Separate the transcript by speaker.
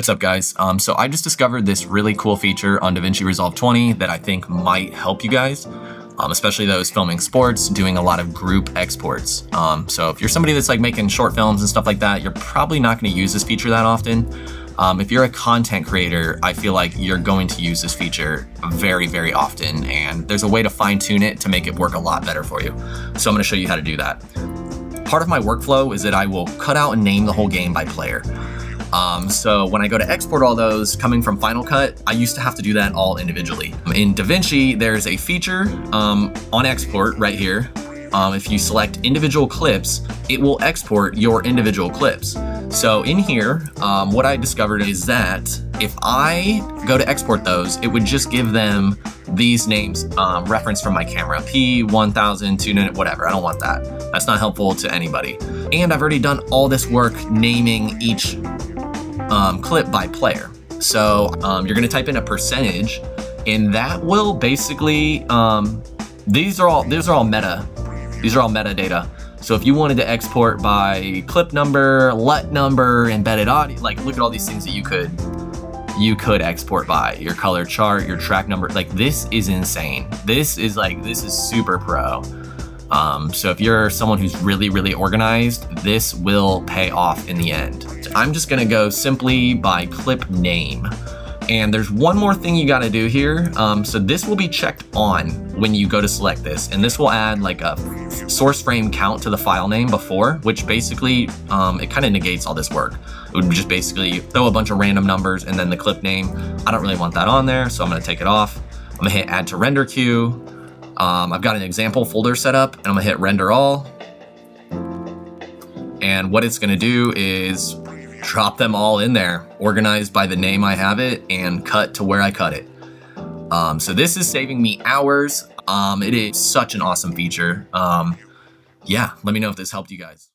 Speaker 1: What's up guys? Um, so I just discovered this really cool feature on DaVinci Resolve 20 that I think might help you guys, um, especially those filming sports, doing a lot of group exports. Um, so if you're somebody that's like making short films and stuff like that, you're probably not gonna use this feature that often. Um, if you're a content creator, I feel like you're going to use this feature very, very often, and there's a way to fine tune it to make it work a lot better for you. So I'm gonna show you how to do that. Part of my workflow is that I will cut out and name the whole game by player. Um, so when I go to export all those coming from Final Cut, I used to have to do that all individually. In DaVinci, there's a feature um, on export right here. Um, if you select individual clips, it will export your individual clips. So in here, um, what I discovered is that if I go to export those, it would just give them these names um, referenced from my camera, P1000, 2 whatever. I don't want that. That's not helpful to anybody. And I've already done all this work naming each um, clip by player. So um, you're gonna type in a percentage and that will basically, um, these are all, these are all meta, these are all metadata. So if you wanted to export by clip number, LUT number, embedded audio, like look at all these things that you could you could export by your color chart, your track number. Like this is insane. This is like, this is super pro. Um, so if you're someone who's really, really organized, this will pay off in the end. I'm just gonna go simply by clip name. And there's one more thing you gotta do here. Um, so this will be checked on when you go to select this. And this will add like a source frame count to the file name before, which basically, um, it kind of negates all this work. It would just basically throw a bunch of random numbers and then the clip name. I don't really want that on there, so I'm gonna take it off. I'm gonna hit add to render queue. Um, I've got an example folder set up and I'm gonna hit render all. And what it's gonna do is drop them all in there, organized by the name I have it and cut to where I cut it. Um, so this is saving me hours. Um, it is such an awesome feature. Um, yeah, let me know if this helped you guys.